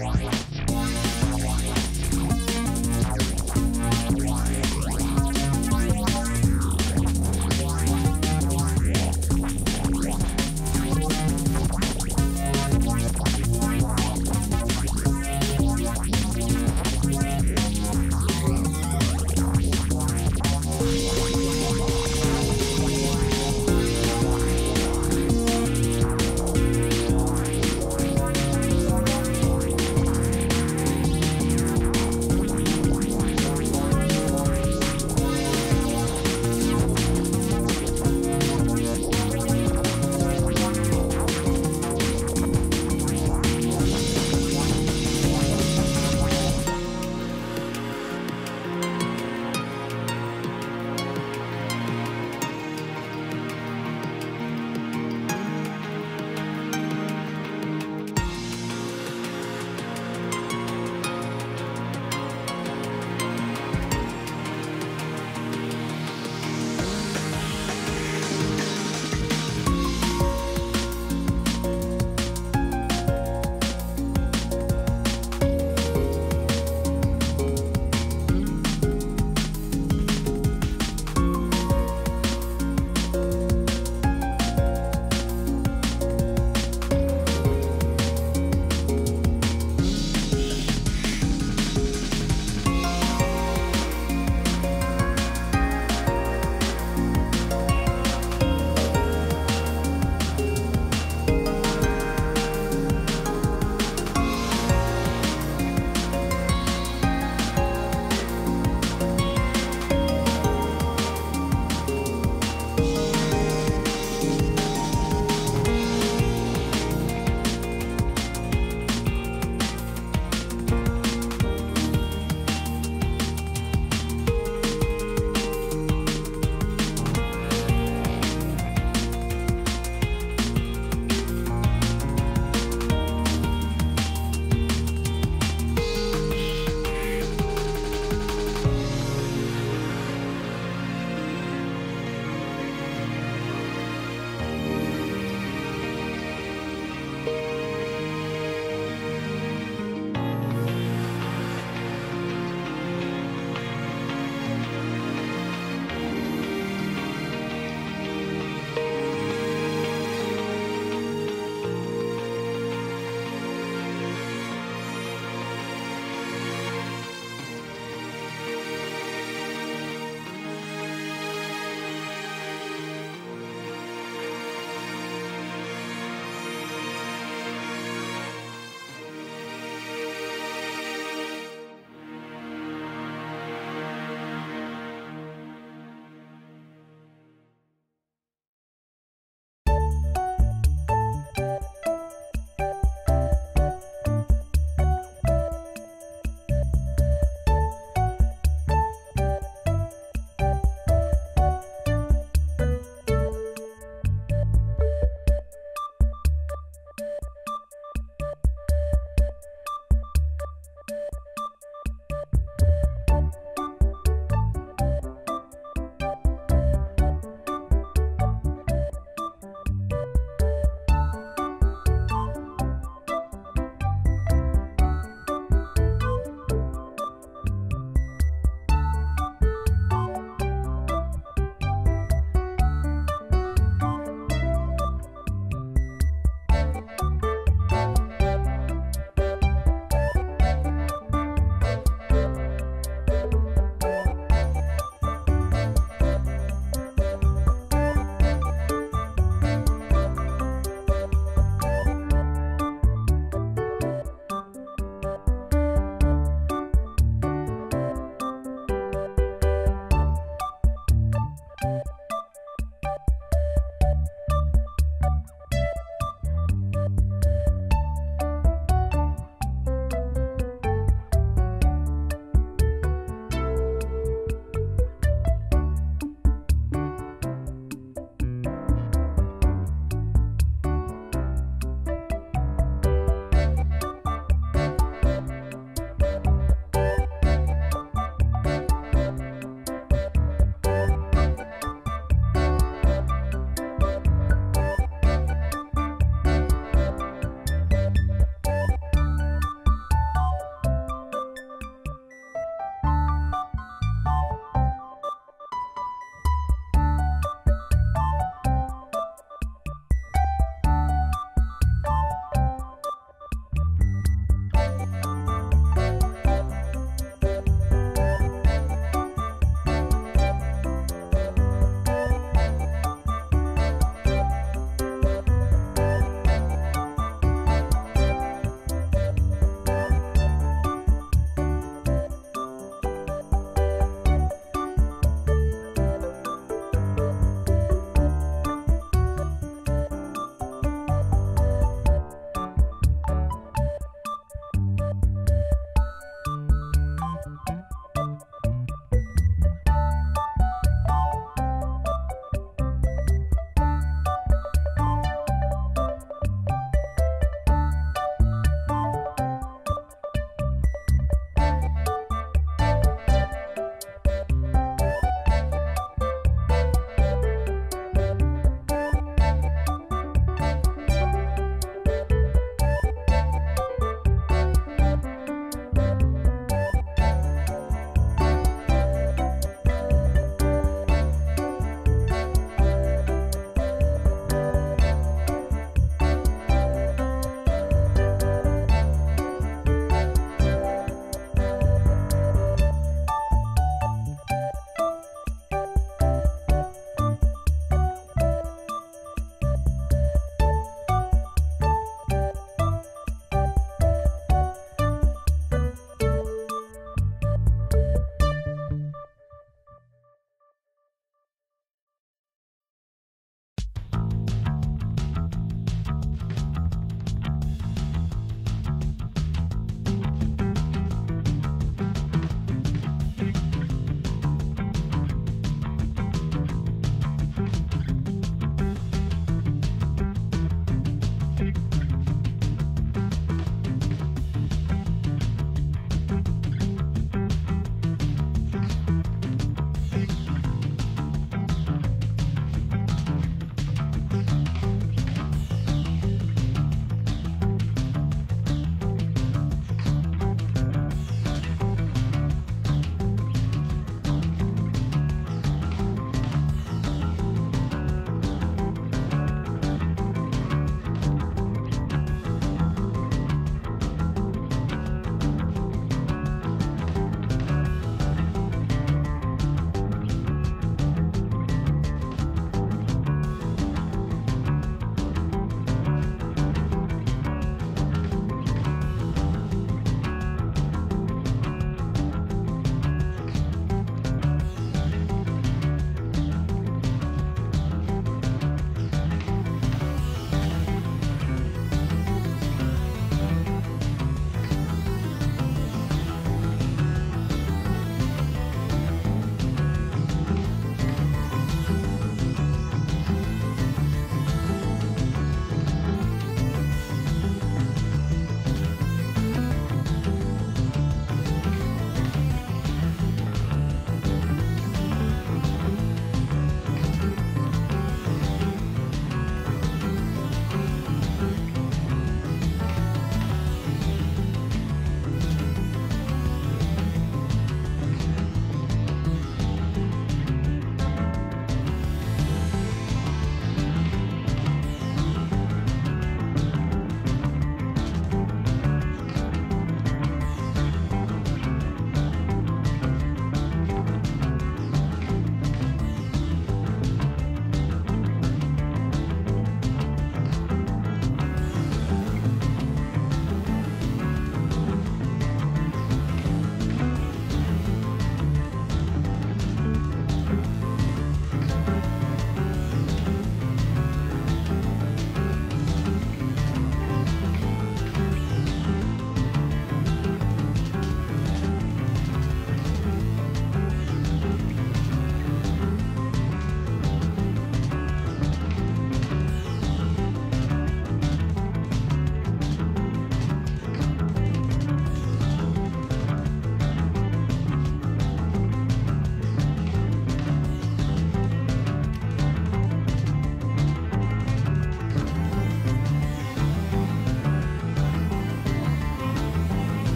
Right.